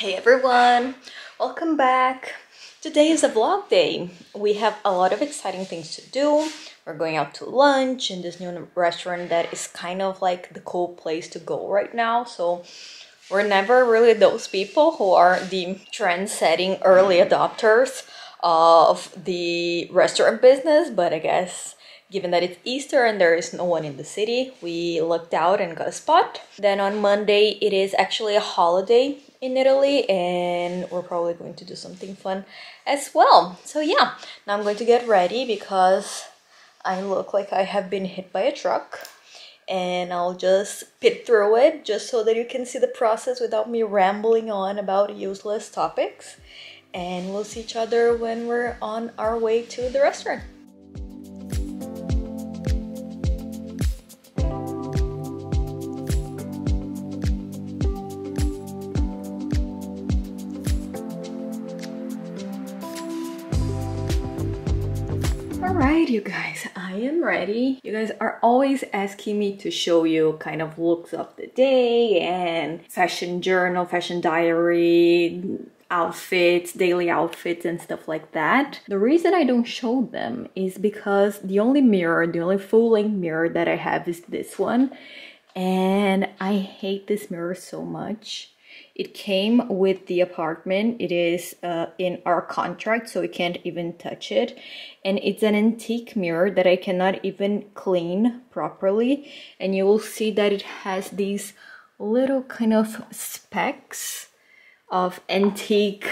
Hey everyone, welcome back. Today is a vlog day. We have a lot of exciting things to do. We're going out to lunch in this new restaurant that is kind of like the cool place to go right now. So we're never really those people who are the trend-setting early adopters of the restaurant business, but I guess given that it's Easter and there is no one in the city, we looked out and got a spot. Then on Monday, it is actually a holiday in Italy and we're probably going to do something fun as well. So yeah, now I'm going to get ready because I look like I have been hit by a truck and I'll just pit through it just so that you can see the process without me rambling on about useless topics. And we'll see each other when we're on our way to the restaurant. Alright you guys, I am ready. You guys are always asking me to show you kind of looks of the day and fashion journal, fashion diary, outfits, daily outfits and stuff like that. The reason I don't show them is because the only mirror, the only full-length mirror that I have is this one. And I hate this mirror so much it came with the apartment. It is uh, in our contract, so we can't even touch it. And it's an antique mirror that I cannot even clean properly. And you will see that it has these little kind of specks of antique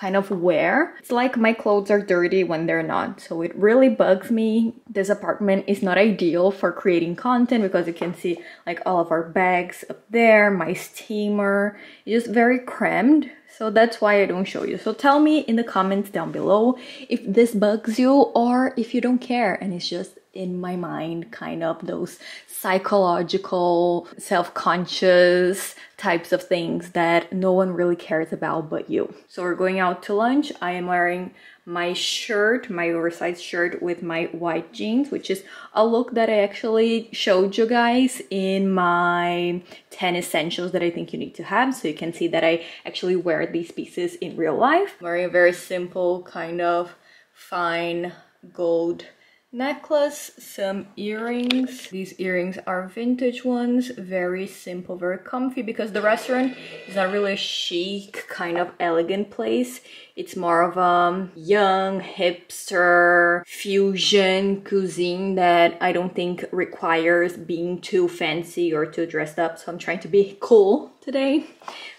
kind of wear. It's like my clothes are dirty when they're not. So it really bugs me. This apartment is not ideal for creating content because you can see like all of our bags up there, my steamer. It's just very crammed. So that's why I don't show you. So tell me in the comments down below if this bugs you or if you don't care and it's just in my mind kind of those psychological self-conscious types of things that no one really cares about but you. So we're going out to lunch. I am wearing my shirt my oversized shirt with my white jeans which is a look that i actually showed you guys in my 10 essentials that i think you need to have. So you can see that i actually wear these pieces in real life. I'm wearing a very simple kind of fine gold necklace, some earrings. These earrings are vintage ones, very simple, very comfy because the restaurant is not really a chic, kind of elegant place. It's more of a young, hipster, fusion cuisine that I don't think requires being too fancy or too dressed up. So I'm trying to be cool today.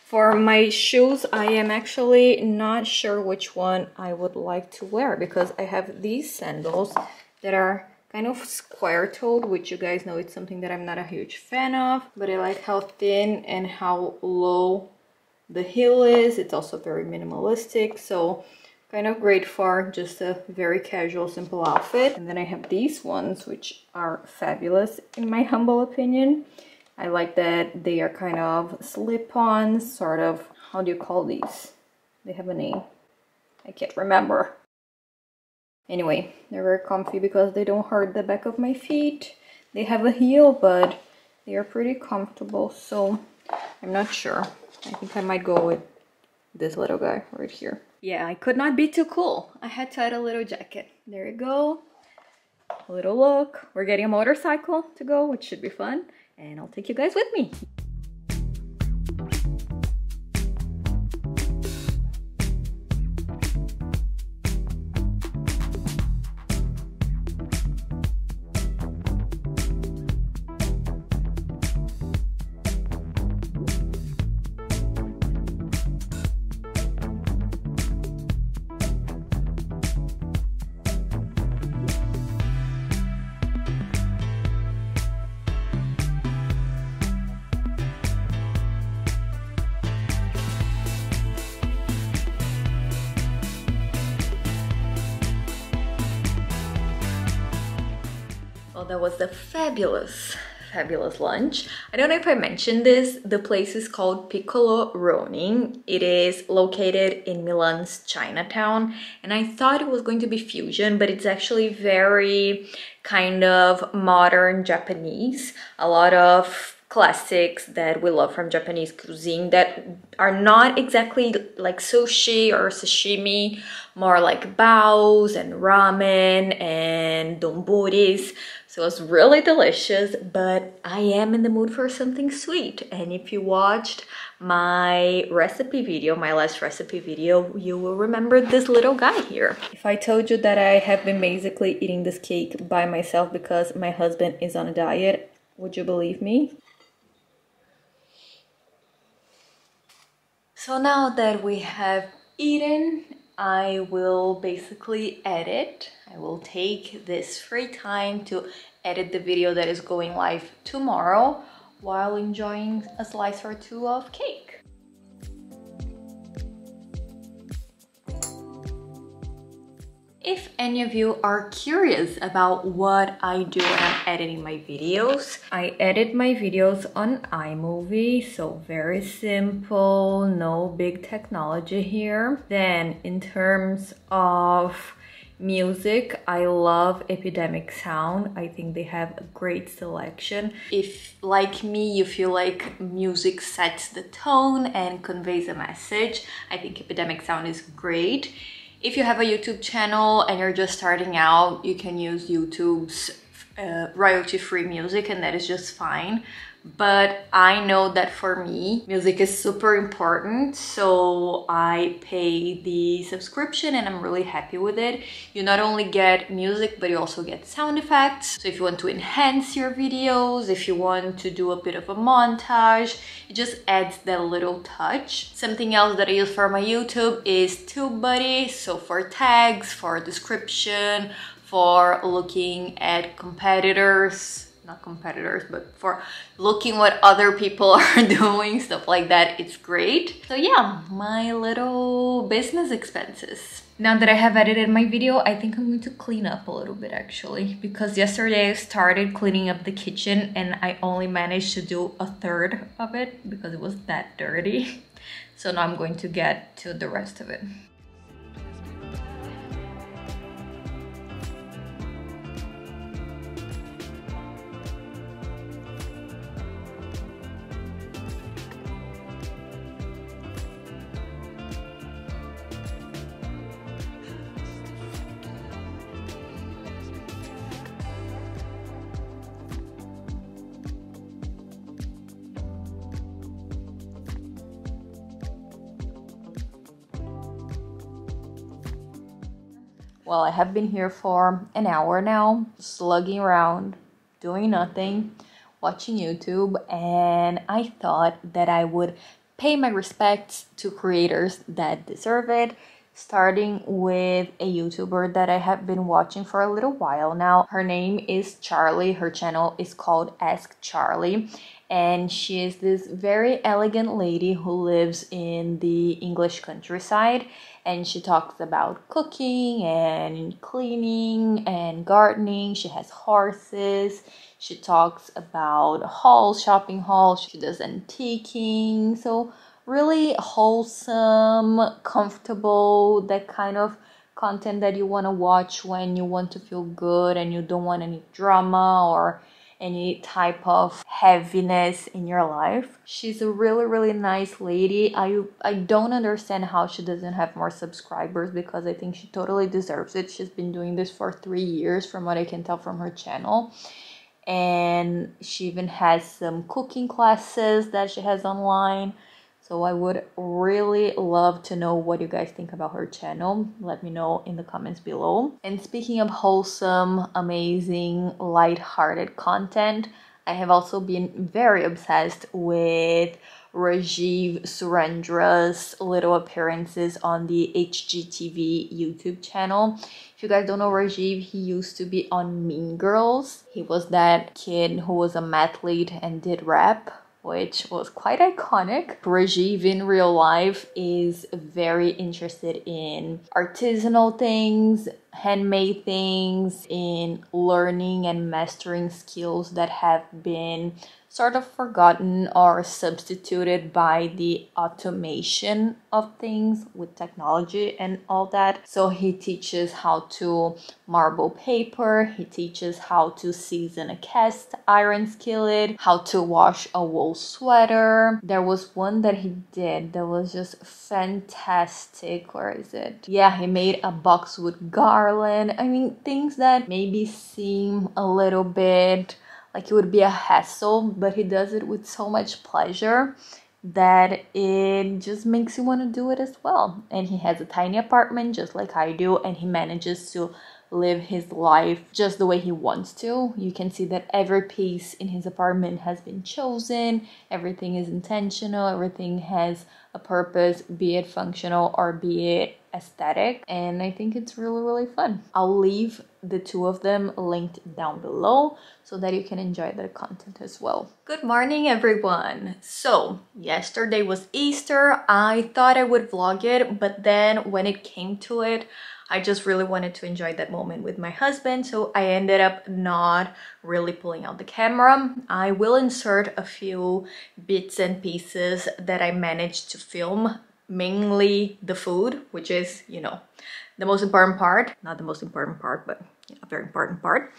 For my shoes, I am actually not sure which one I would like to wear because I have these sandals that are kind of square-toed, which you guys know it's something that I'm not a huge fan of, but I like how thin and how low the heel is. It's also very minimalistic, so kind of great for just a very casual, simple outfit. And then I have these ones, which are fabulous in my humble opinion. I like that they are kind of slip-ons, sort of, how do you call these? They have a name. I can't remember. Anyway, they're very comfy because they don't hurt the back of my feet. They have a heel, but they are pretty comfortable, so I'm not sure. I think I might go with this little guy right here. Yeah, I could not be too cool. I had to add a little jacket. There you go. A little look. We're getting a motorcycle to go, which should be fun. And I'll take you guys with me. That was the fabulous, fabulous lunch. I don't know if I mentioned this. The place is called Piccolo Ronin. It is located in Milan's Chinatown. And I thought it was going to be fusion, but it's actually very kind of modern Japanese. A lot of classics that we love from Japanese cuisine that are not exactly like sushi or sashimi, more like baos and ramen and donburis. So it's really delicious, but I am in the mood for something sweet. And if you watched my recipe video, my last recipe video, you will remember this little guy here. If I told you that I have been basically eating this cake by myself because my husband is on a diet, would you believe me? So now that we have eaten, I will basically edit. I will take this free time to edit the video that is going live tomorrow while enjoying a slice or two of cake. If any of you are curious about what I do when I'm editing my videos, I edit my videos on iMovie, so very simple, no big technology here. Then in terms of music i love epidemic sound. I think they have a great selection. If like me you feel like music sets the tone and conveys a message i think epidemic sound is great if you have a YouTube channel and you're just starting out, you can use YouTube's uh, royalty-free music and that is just fine but I know that for me, music is super important. So I pay the subscription and I'm really happy with it. You not only get music, but you also get sound effects. So if you want to enhance your videos, if you want to do a bit of a montage, it just adds that little touch. Something else that I use for my YouTube is TubeBuddy. So for tags, for description, for looking at competitors, not competitors, but for looking what other people are doing, stuff like that, it's great. So yeah, my little business expenses. Now that I have edited my video, I think I'm going to clean up a little bit actually because yesterday I started cleaning up the kitchen and I only managed to do a third of it because it was that dirty. So now I'm going to get to the rest of it. Well, I have been here for an hour now, slugging around, doing nothing, watching YouTube, and I thought that I would pay my respects to creators that deserve it starting with a YouTuber that I have been watching for a little while now. Her name is Charlie. Her channel is called Ask Charlie. And she is this very elegant lady who lives in the English countryside and she talks about cooking and cleaning and gardening. She has horses. She talks about hauls, shopping hauls. She does antiquing. So really wholesome, comfortable, that kind of content that you want to watch when you want to feel good and you don't want any drama or any type of heaviness in your life. She's a really really nice lady. I I don't understand how she doesn't have more subscribers because I think she totally deserves it. She's been doing this for 3 years from what I can tell from her channel. And she even has some cooking classes that she has online. So I would really love to know what you guys think about her channel. Let me know in the comments below. And speaking of wholesome, amazing, light-hearted content, I have also been very obsessed with Rajiv Surendra's little appearances on the HGTV YouTube channel. If you guys don't know Rajiv, he used to be on Mean Girls. He was that kid who was a mathlete and did rap which was quite iconic. Rajiv in real life is very interested in artisanal things, handmade things, in learning and mastering skills that have been sort of forgotten or substituted by the automation of things with technology and all that. So he teaches how to marble paper, he teaches how to season a cast iron skillet, how to wash a wool sweater. There was one that he did that was just fantastic. Where is it? Yeah, he made a boxwood garland. I mean, things that maybe seem a little bit like it would be a hassle, but he does it with so much pleasure that it just makes you want to do it as well. And he has a tiny apartment just like I do, and he manages to live his life just the way he wants to. You can see that every piece in his apartment has been chosen, everything is intentional, everything has a purpose, be it functional or be it aesthetic. And I think it's really, really fun. I'll leave the two of them linked down below so that you can enjoy the content as well. Good morning, everyone. So, yesterday was Easter. I thought I would vlog it, but then when it came to it, I just really wanted to enjoy that moment with my husband, so I ended up not really pulling out the camera. I will insert a few bits and pieces that I managed to film, mainly the food, which is, you know, the most important part. Not the most important part, but a very important part.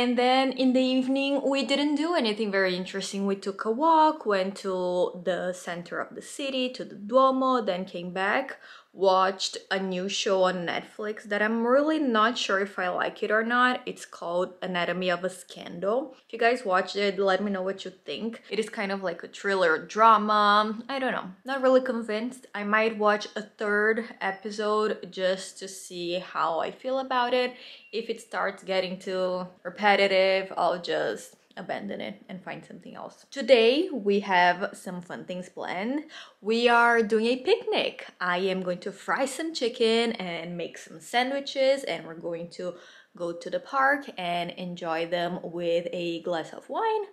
And then in the evening, we didn't do anything very interesting. We took a walk, went to the center of the city, to the Duomo, then came back watched a new show on Netflix that I'm really not sure if I like it or not. It's called Anatomy of a Scandal. If you guys watched it, let me know what you think. It is kind of like a thriller drama. I don't know. Not really convinced. I might watch a third episode just to see how I feel about it. If it starts getting too repetitive, I'll just abandon it and find something else. Today we have some fun things planned. We are doing a picnic. I am going to fry some chicken and make some sandwiches and we're going to go to the park and enjoy them with a glass of wine.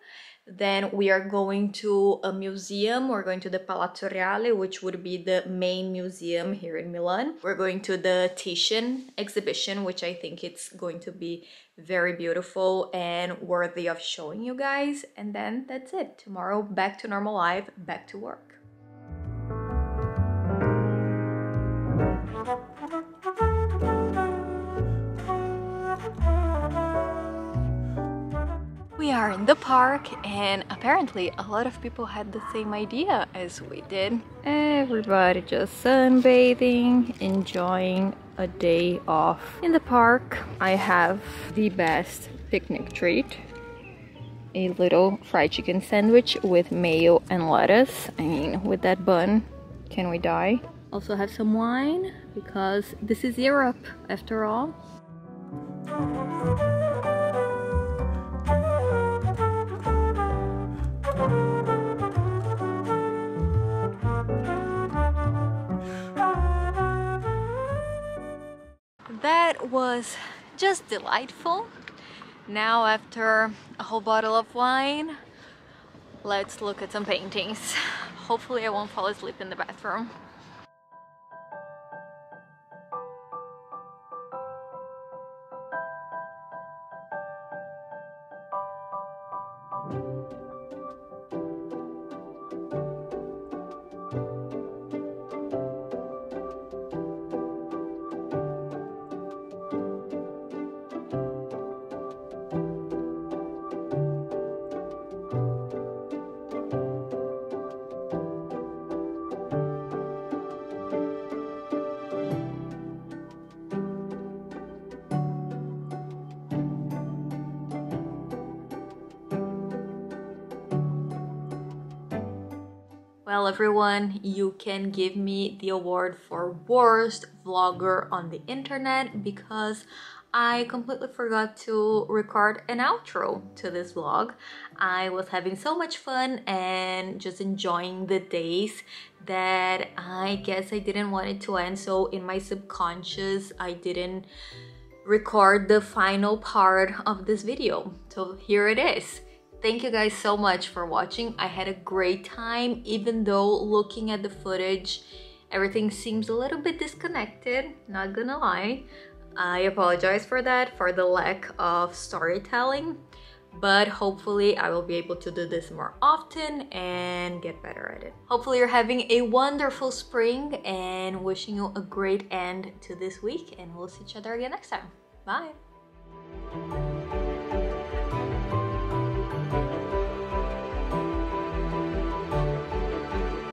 Then we are going to a museum. We're going to the Palazzo Reale, which would be the main museum here in Milan. We're going to the Titian exhibition, which I think it's going to be very beautiful and worthy of showing you guys. And then that's it. Tomorrow, back to normal life, back to work. Are in the park and apparently a lot of people had the same idea as we did. Everybody just sunbathing, enjoying a day off in the park. I have the best picnic treat. A little fried chicken sandwich with mayo and lettuce. I mean, with that bun, can we die? Also have some wine because this is Europe after all. That was just delightful. Now after a whole bottle of wine, let's look at some paintings. Hopefully I won't fall asleep in the bathroom. Everyone, you can give me the award for worst vlogger on the internet because I completely forgot to record an outro to this vlog. I was having so much fun and just enjoying the days that I guess I didn't want it to end. So in my subconscious, I didn't record the final part of this video. So here it is. Thank you guys so much for watching. I had a great time, even though looking at the footage, everything seems a little bit disconnected, not gonna lie. I apologize for that, for the lack of storytelling, but hopefully I will be able to do this more often and get better at it. Hopefully you're having a wonderful spring and wishing you a great end to this week and we'll see each other again next time. Bye!